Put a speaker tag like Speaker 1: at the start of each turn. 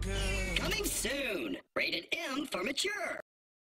Speaker 1: good.
Speaker 2: Coming soon. Rated M for mature.